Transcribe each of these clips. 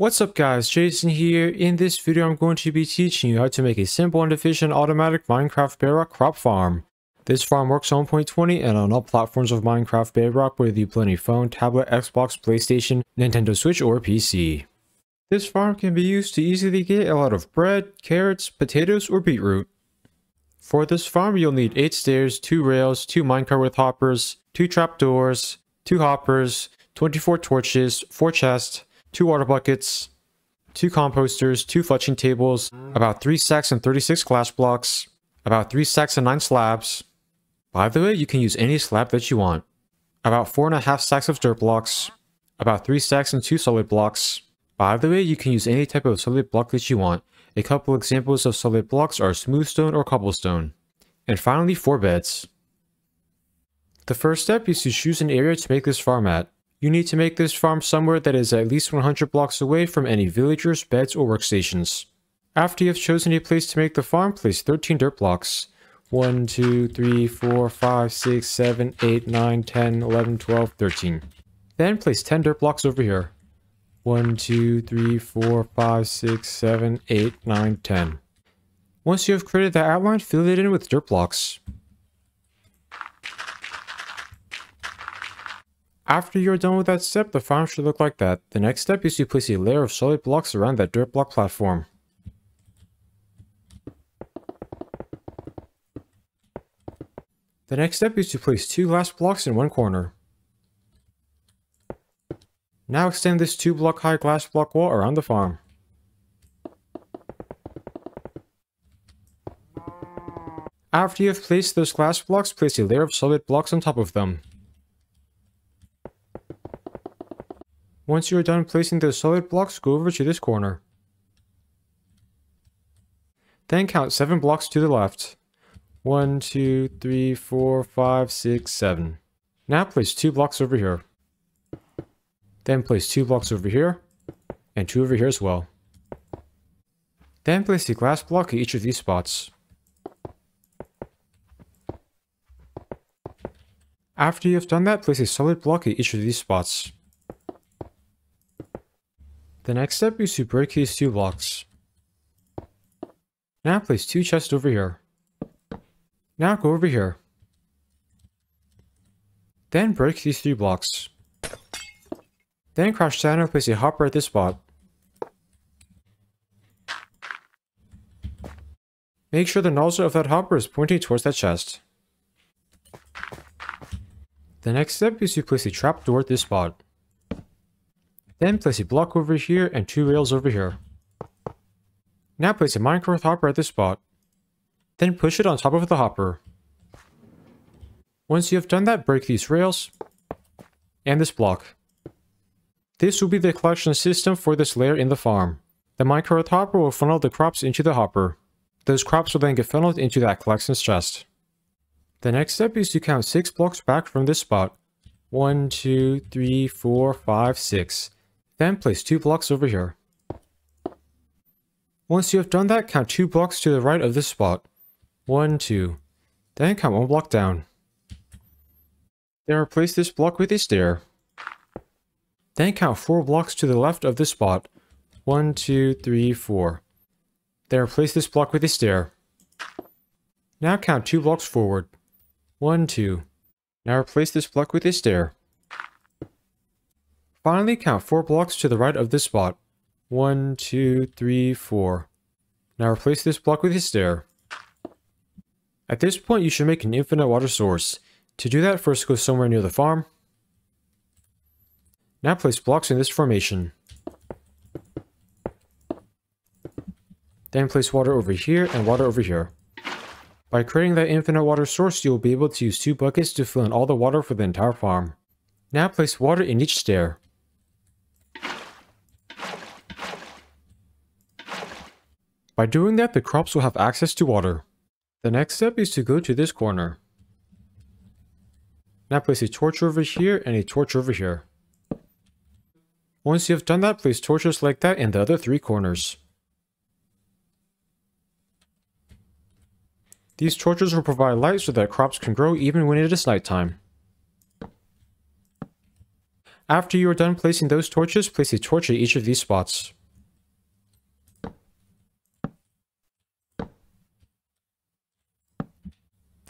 What's up guys, Jason here. In this video I'm going to be teaching you how to make a simple and efficient automatic Minecraft Bedrock crop farm. This farm works on 1.20 and on all platforms of Minecraft Bedrock whether you play on phone, tablet, Xbox, PlayStation, Nintendo Switch, or PC. This farm can be used to easily get a lot of bread, carrots, potatoes, or beetroot. For this farm you'll need 8 stairs, 2 rails, 2 minecart with hoppers, 2 trapdoors, 2 hoppers, 24 torches, 4 chests, 2 water buckets, 2 composters, 2 fletching tables, about 3 stacks and 36 glass blocks, about 3 stacks and 9 slabs. By the way, you can use any slab that you want. About 4.5 stacks of dirt blocks, about 3 stacks and 2 solid blocks. By the way, you can use any type of solid block that you want. A couple examples of solid blocks are smooth stone or cobblestone. And finally, 4 beds. The first step is to choose an area to make this farm at. You need to make this farm somewhere that is at least 100 blocks away from any villagers, beds, or workstations. After you have chosen a place to make the farm, place 13 dirt blocks. 1, 2, 3, 4, 5, 6, 7, 8, 9, 10, 11, 12, 13. Then place 10 dirt blocks over here. 1, 2, 3, 4, 5, 6, 7, 8, 9, 10. Once you have created that outline, fill it in with dirt blocks. After you're done with that step, the farm should look like that. The next step is to place a layer of solid blocks around that dirt block platform. The next step is to place two glass blocks in one corner. Now extend this two block high glass block wall around the farm. After you have placed those glass blocks, place a layer of solid blocks on top of them. Once you are done placing the solid blocks, go over to this corner. Then count 7 blocks to the left. 1, 2, 3, 4, 5, 6, 7. Now place 2 blocks over here. Then place 2 blocks over here, and 2 over here as well. Then place a glass block at each of these spots. After you have done that, place a solid block at each of these spots. The next step is to break these two blocks. Now place two chests over here. Now go over here. Then break these three blocks. Then crouch down and place a hopper at this spot. Make sure the nozzle of that hopper is pointing towards that chest. The next step is to place a trapdoor at this spot. Then place a block over here and two rails over here. Now place a minecart hopper at this spot. Then push it on top of the hopper. Once you have done that, break these rails and this block. This will be the collection system for this layer in the farm. The minecart hopper will funnel the crops into the hopper. Those crops will then get funneled into that collection chest. The next step is to count 6 blocks back from this spot. 1, 2, 3, 4, 5, 6. Then place two blocks over here. Once you have done that, count two blocks to the right of this spot. One, two. Then count one block down. Then replace this block with a stair. Then count four blocks to the left of this spot. One, two, three, four. Then replace this block with a stair. Now count two blocks forward. One, two. Now replace this block with a stair. Finally, count 4 blocks to the right of this spot. One, two, three, four. Now replace this block with a stair. At this point, you should make an infinite water source. To do that, first go somewhere near the farm. Now place blocks in this formation. Then place water over here and water over here. By creating that infinite water source, you will be able to use two buckets to fill in all the water for the entire farm. Now place water in each stair. By doing that, the crops will have access to water. The next step is to go to this corner. Now place a torch over here and a torch over here. Once you have done that, place torches like that in the other three corners. These torches will provide light so that crops can grow even when it is nighttime. After you are done placing those torches, place a torch at each of these spots.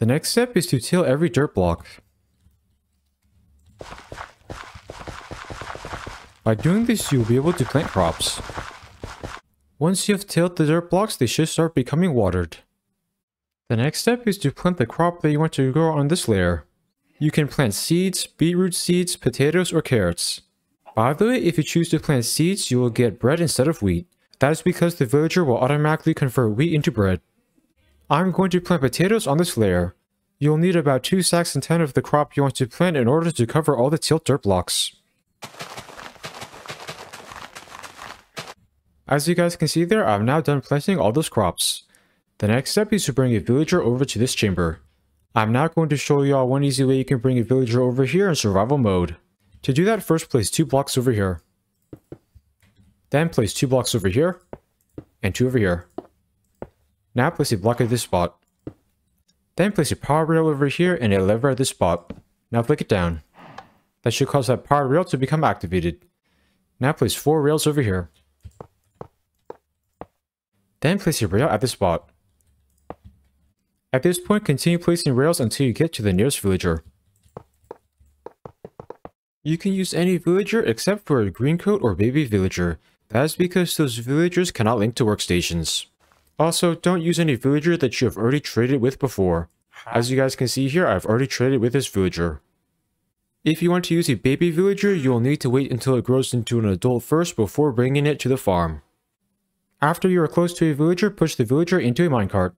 The next step is to till every dirt block. By doing this, you'll be able to plant crops. Once you have tilled the dirt blocks, they should start becoming watered. The next step is to plant the crop that you want to grow on this layer. You can plant seeds, beetroot seeds, potatoes, or carrots. By the way, if you choose to plant seeds, you will get bread instead of wheat. That is because the villager will automatically convert wheat into bread. I'm going to plant potatoes on this layer. You'll need about 2 sacks and 10 of the crop you want to plant in order to cover all the tilt dirt blocks. As you guys can see there, I'm now done planting all those crops. The next step is to bring a villager over to this chamber. I'm now going to show y'all one easy way you can bring a villager over here in survival mode. To do that, first place two blocks over here. Then place two blocks over here, and two over here. Now place a block at this spot. Then place a power rail over here and a lever at this spot. Now flick it down. That should cause that power rail to become activated. Now place four rails over here. Then place a rail at this spot. At this point, continue placing rails until you get to the nearest villager. You can use any villager except for a green coat or baby villager. That is because those villagers cannot link to workstations. Also, don't use any villager that you have already traded with before. As you guys can see here, I've already traded with this villager. If you want to use a baby villager, you will need to wait until it grows into an adult first before bringing it to the farm. After you are close to a villager, push the villager into a minecart.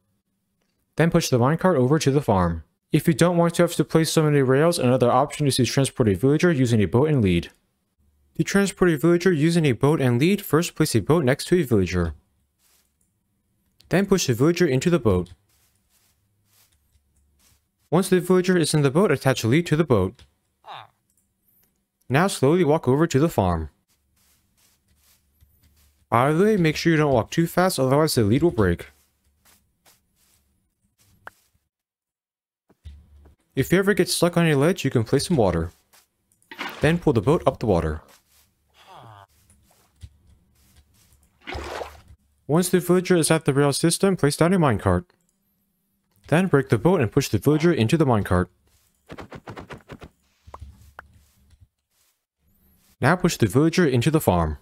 Then push the minecart over to the farm. If you don't want to have to place so many rails, another option is to transport a villager using a boat and lead. To transport a villager using a boat and lead, first place a boat next to a villager. Then push the villager into the boat. Once the villager is in the boat, attach a lead to the boat. Now slowly walk over to the farm. By the way, make sure you don't walk too fast, otherwise the lead will break. If you ever get stuck on a ledge, you can place some water. Then pull the boat up the water. Once the villager is at the rail system, place down a minecart. Then break the boat and push the villager into the minecart. Now push the villager into the farm.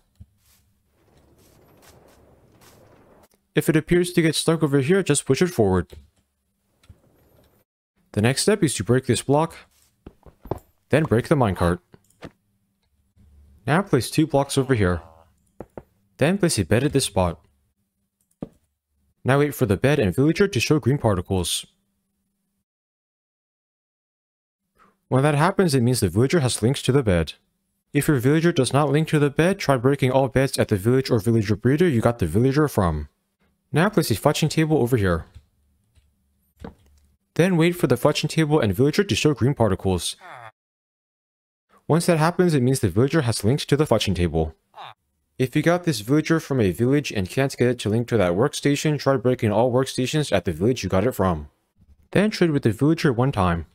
If it appears to get stuck over here, just push it forward. The next step is to break this block, then break the minecart. Now place two blocks over here. Then place a bed at this spot. Now wait for the bed and villager to show green particles. When that happens, it means the villager has links to the bed. If your villager does not link to the bed, try breaking all beds at the village or villager breeder you got the villager from. Now place a fletching table over here. Then wait for the fletching table and villager to show green particles. Once that happens, it means the villager has linked to the fetching table. If you got this villager from a village and can't get it to link to that workstation, try breaking all workstations at the village you got it from. Then trade with the villager one time.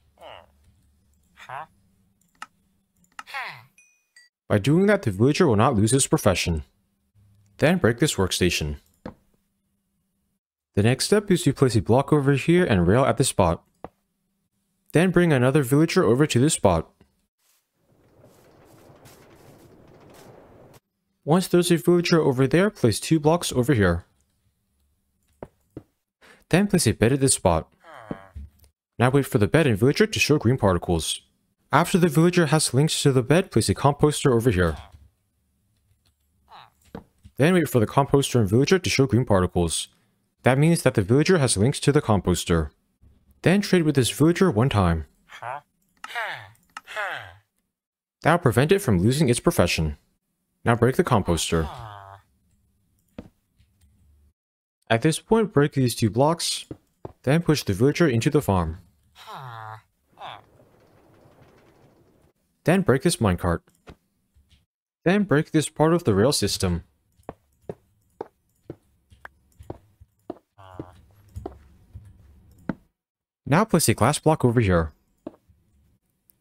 By doing that, the villager will not lose his profession. Then break this workstation. The next step is to place a block over here and rail at the spot. Then bring another villager over to this spot. Once there's a villager over there, place two blocks over here. Then place a bed at this spot. Now wait for the bed and villager to show green particles. After the villager has links to the bed, place a composter over here. Then wait for the composter and villager to show green particles. That means that the villager has links to the composter. Then trade with this villager one time. That'll prevent it from losing its profession. Now break the composter. At this point, break these two blocks, then push the villager into the farm. Then break this minecart. Then break this part of the rail system. Now place a glass block over here.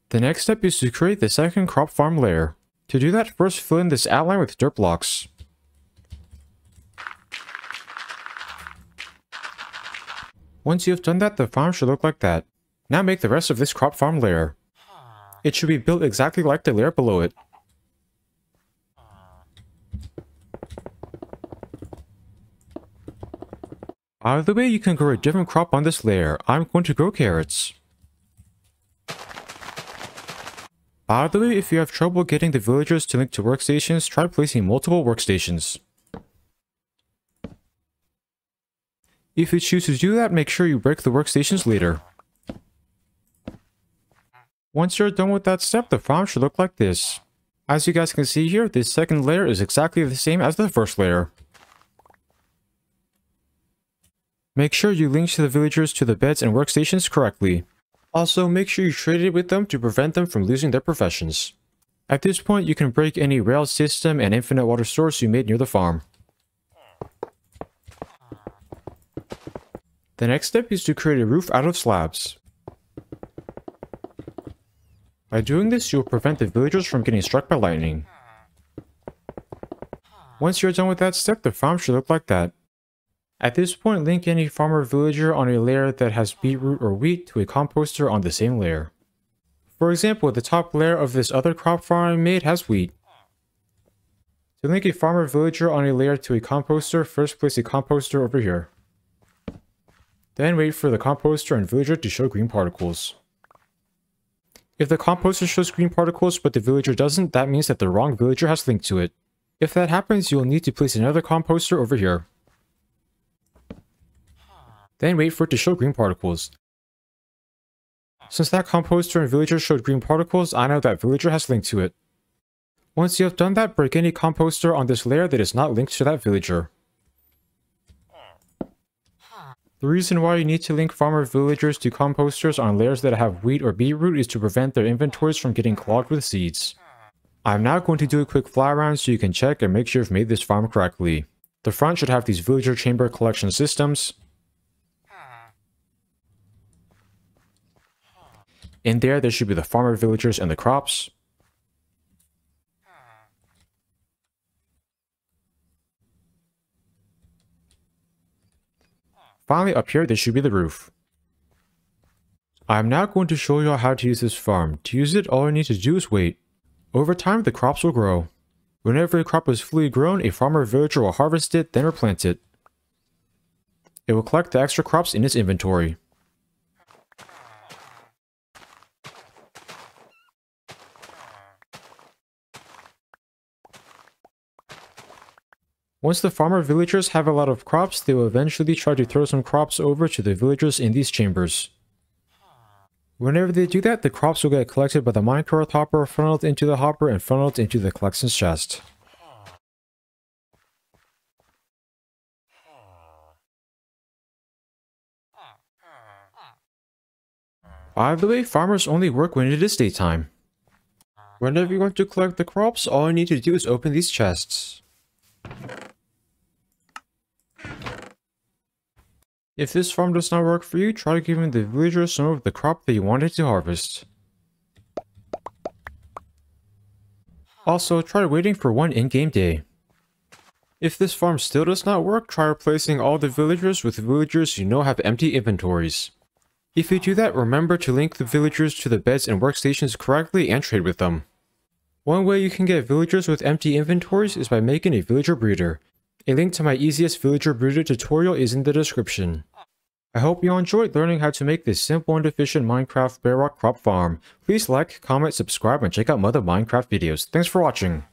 The next step is to create the second crop farm layer. To do that, first fill in this outline with dirt blocks. Once you have done that, the farm should look like that. Now make the rest of this crop farm layer. It should be built exactly like the layer below it. By the way, you can grow a different crop on this layer. I'm going to grow carrots. By the way, if you have trouble getting the villagers to link to workstations, try placing multiple workstations. If you choose to do that, make sure you break the workstations later. Once you're done with that step, the farm should look like this. As you guys can see here, this second layer is exactly the same as the first layer. Make sure you link to the villagers to the beds and workstations correctly. Also, make sure you trade it with them to prevent them from losing their professions. At this point, you can break any rail system and infinite water source you made near the farm. The next step is to create a roof out of slabs. By doing this, you'll prevent the villagers from getting struck by lightning. Once you're done with that step, the farm should look like that. At this point, link any farmer villager on a layer that has beetroot or wheat to a composter on the same layer. For example, the top layer of this other crop farm I made has wheat. To link a farmer villager on a layer to a composter, first place a composter over here. Then wait for the composter and villager to show green particles. If the composter shows green particles but the villager doesn't, that means that the wrong villager has linked to it. If that happens, you'll need to place another composter over here. Then wait for it to show green particles. Since that composter and villager showed green particles, I know that villager has linked to it. Once you have done that, break any composter on this layer that is not linked to that villager. The reason why you need to link farmer villagers to composters on layers that have wheat or beetroot is to prevent their inventories from getting clogged with seeds. I'm now going to do a quick fly around so you can check and make sure you've made this farm correctly. The front should have these villager chamber collection systems. In there, there should be the farmer villagers and the crops. Finally, up here, there should be the roof. I'm now going to show you how to use this farm. To use it, all you need to do is wait. Over time, the crops will grow. Whenever a crop is fully grown, a farmer villager will harvest it, then replant it. It will collect the extra crops in its inventory. Once the farmer villagers have a lot of crops, they will eventually try to throw some crops over to the villagers in these chambers. Whenever they do that, the crops will get collected by the minecart hopper, funneled into the hopper, and funneled into the collections chest. By the way, farmers only work when it is daytime. Whenever you want to collect the crops, all you need to do is open these chests. If this farm does not work for you, try giving the villagers some of the crop that you wanted to harvest. Also, try waiting for one in-game day. If this farm still does not work, try replacing all the villagers with villagers you know have empty inventories. If you do that, remember to link the villagers to the beds and workstations correctly and trade with them. One way you can get villagers with empty inventories is by making a villager breeder. A link to my easiest villager breeder tutorial is in the description. I hope you enjoyed learning how to make this simple and efficient Minecraft Bedrock crop farm. Please like, comment, subscribe, and check out other Minecraft videos. Thanks for watching.